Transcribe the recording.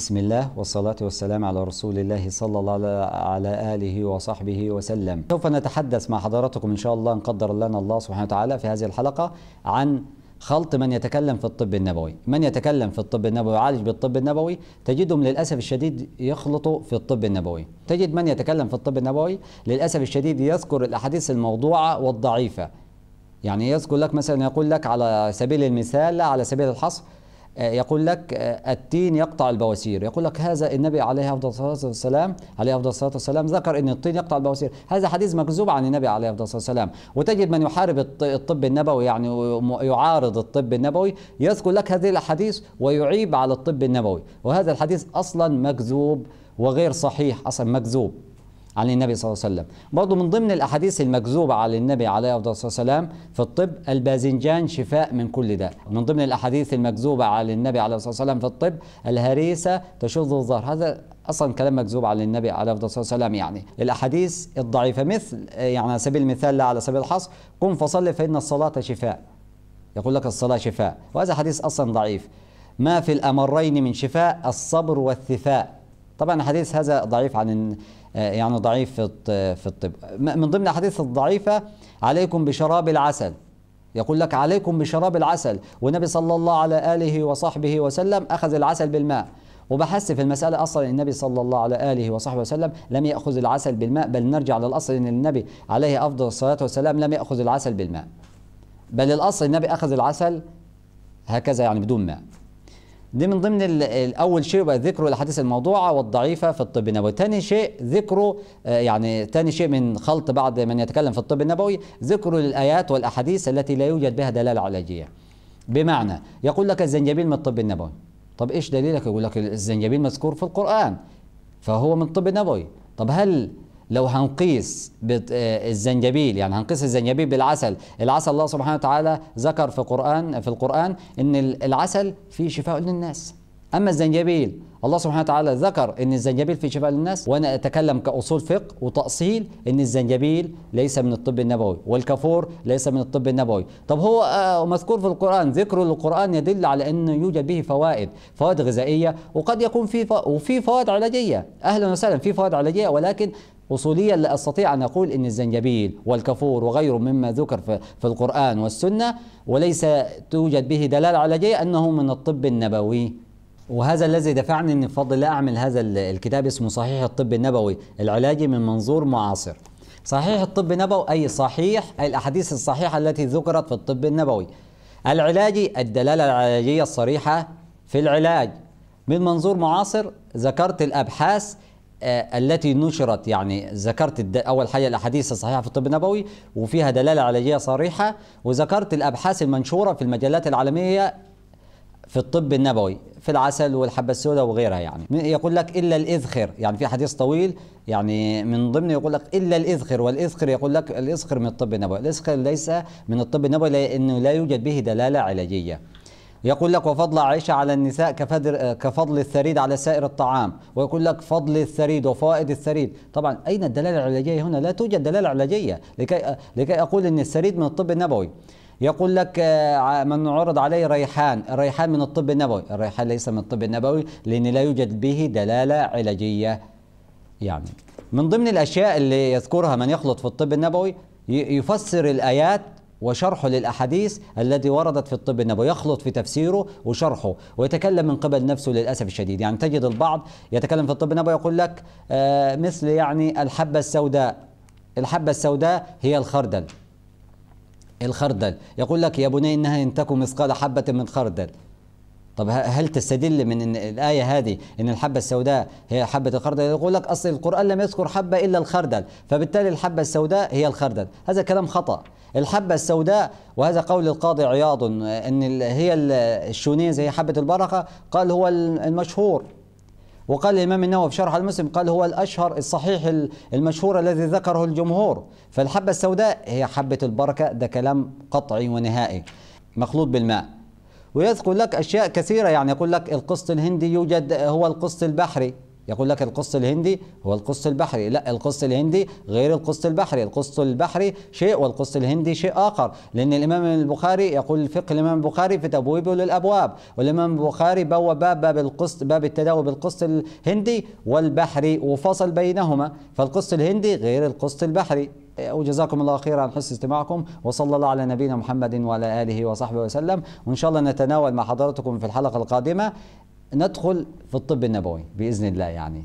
بسم الله والصلاة والسلام على رسول الله صلى الله على- آله وصحبه وسلم سوف نتحدث مع حضراتكم إن شاء الله إن قدر لنا الله سبحانه وتعالى في هذه الحلقة عن خلط من يتكلم في الطب النبوي من يتكلم في الطب النبوي ويعالج بالطب النبوي تجدهم للأسف الشديد يخلطوا في الطب النبوي تجد من يتكلم في الطب النبوي للأسف الشديد يذكر الأحاديث الموضوعة والضعيفة يعني يذكر لك مثلا يقول لك على سبيل المثال على سبيل الحصر يقول لك آه، التين يقطع البواسير. يقول لك هذا النبي عليه أفضل الصلاة والسلام عليه أفضل الصلاة والسلام ذكر إن الطين يقطع البواسير. هذا حديث مكذوب عن النبي عليه أفضل الصلاة والسلام. وتجد من يحارب الط- الطب النبوي يعني ويعارض الطب النبوي يذكر لك هذه الأحاديث ويعيب على الطب النبوي. وهذا الحديث أصلا مكذوب وغير صحيح أصلا مكذوب. عن النبي صلى الله عليه وسلم. برضو من ضمن الأحاديث المكذوبة على النبي عليه أفضل الصلاة والسلام في الطب الباذنجان شفاء من كل داء. من ضمن الأحاديث المكذوبة على النبي عليه الصلاة والسلام في الطب الهريسة تشظ الظهر. هذا أصلا كلام مكذوب على النبي عليه أفضل الصلاة والسلام يعني. الأحاديث الضعيفة مثل يعني على سبيل المثال لا على سبيل الحصر قم فصل فإن الصلاة شفاء. يقول لك الصلاة شفاء. وهذا حديث أصلا ضعيف. ما في الأمرين من شفاء الصبر والثفاء. طبعا الحديث هذا ضعيف عن يعني ضعيف في في الطب. من ضمن الأحاديث الضعيفة عليكم بشراب العسل. يقول لك عليكم بشراب العسل. والنبي صلى الله على آله وصحبه وسلم أخذ العسل بالماء. وبحث في المسألة أصلا النبي صلى الله على آله وصحبه وسلم لم يأخذ العسل بالماء بل نرجع للأصل أن النبي عليه أفضل الصلاة والسلام لم يأخذ العسل بالماء. بل الأصل النبي أخذ العسل هكذا يعني بدون ماء. دي من ضمن أول شيء يبقى ذكر الاحاديث الموضوعه والضعيفة في الطب النبوي. ثاني شيء ذكره آه، يعني ثاني شيء من خلط بعض من يتكلم في الطب النبوي ذكر الايات والأحاديث التي لا يوجد بها دلالة علاجيه بمعنى يقول لك الزنجبيل من الطب النبوي. طب إيش دليلك؟ يقول لك الزنجبيل مذكور في القرآن فهو من الطب النبوي. طب هل لو هنقيس آه، الزنجبيل يعني هنقيس الزنجبيل بالعسل. العسل الله سبحانه وتعالى ذكر في القرآن في القرآن إن ال- العسل فيه شفاء للناس. أما الزنجبيل الله سبحانه وتعالى ذكر إن الزنجبيل فيه شفاء للناس. وأنا أتكلم كأصول فقه وتأصيل إن الزنجبيل ليس من الطب النبوي والكافور ليس من الطب النبوي. طب هو آه، مذكور في القرآن ذكر للقران يدل على انه يوجد به فوائد فوائد غذائية وقد يكون في. وفي فوائد علاجية. أهلا وسهلا في فوائد علاجية ولكن اصوليا لا أستطيع أن أقول إن الزنجبيل والكافور وغيره مما ذكر في, القرآن والسنة وليس توجد به دلالة علاجيه أنه من الطب النبوي وهذا الذي دفعني ان بفضل الله أعمل هذا ال- الكتاب اسمه صحيح الطب النبوي العلاجي من منظور معاصر. صحيح الطب النبوي أي صحيح أي الأحاديث الصحيحة التي ذكرت في الطب النبوي. العلاجي الدلالة العلاجيه الصريحة في العلاج من منظور معاصر ذكرت الأبحاث آه، التي نشرت يعني ذكرت أول حاجة الأحاديث الصحيحة في الطب النبوي وفيها دلالة علاجيه صريحة وذكرت الأبحاث المنشورة في المجلات العالمية في الطب النبوي في العسل والحبة السوداء وغيرها يعني. يقول لك إلا الإذخر يعني في حديث طويل يعني من ضمنه يقول لك إلا الإذخر والإذخر يقول لك الإذخر من الطب النبوي الإذخر ليس من الطب النبوي لأنه لا يوجد به دلالة علاجية يقول لك وفضل عائشة على النساء كفضل, كفضل الثريد على سائر الطعام. ويقول لك فضل الثريد وفوائد الثريد. طبعا أين الدلالة العلاجية هنا؟ لا توجد دلالة علاجية لكي, لكي أقول أن الثريد من الطب النبوي. يقول لك آه، من عرض عليه ريحان. الريحان من الطب النبوي. الريحان ليس من الطب النبوي لأن لا يوجد به دلالة علاجية يعني من ضمن الأشياء اللي يذكرها من يخلط في الطب النبوي يفسر الآيات وشرحه للأحاديث التي وردت في الطب النبوي. يخلط في تفسيره وشرحه ويتكلم من قبل نفسه للأسف الشديد. يعني تجد البعض يتكلم في الطب النبوي يقول لك آه، مثل يعني الحبة السوداء. الحبة السوداء هي الخردل. الخردل. يقول لك يا بني إنها إن تكن مثقال حبة من خردل. طب هل تستدل من إن الآية هذه أن الحبة السوداء هي حبة الخردل؟ يقول لك أصل القرآن لم يذكر حبة إلا الخردل فبالتالي الحبة السوداء هي الخردل. هذا كلام خطأ. الحبة السوداء وهذا قول القاضي عياض أن هي ال- الشونيز هي حبة البركة قال هو المشهور. وقال الإمام النووي في شرح المسلم قال هو الأشهر الصحيح ال- المشهور الذي ذكره الجمهور. فالحبة السوداء هي حبة البركة ده كلام قطعي ونهائي مخلوط بالماء. ويذكر لك أشياء كثيرة يعني يقول لك القسط الهندي يوجد هو القسط البحري. يقول لك القسط الهندي هو القسط البحري. لا القسط الهندي غير القسط البحري. القسط البحري شيء والقسط الهندي شيء آخر. لأن الإمام البخاري يقول الفقه الإمام البخاري في تبويبه للأبواب. والإمام البخاري بوب باب باب القسط باب التداول بالقسط الهندي والبحري وفصل بينهما. فالقسط الهندي غير القسط البحري. وجزاكم الله خيرا. عن حسن استماعكم. وصلى الله على نبينا محمد وعلى آله وصحبه وسلم. وإن شاء الله نتناول مع حضراتكم في الحلقة القادمة ندخل في الطب النبوي بإذن الله يعني.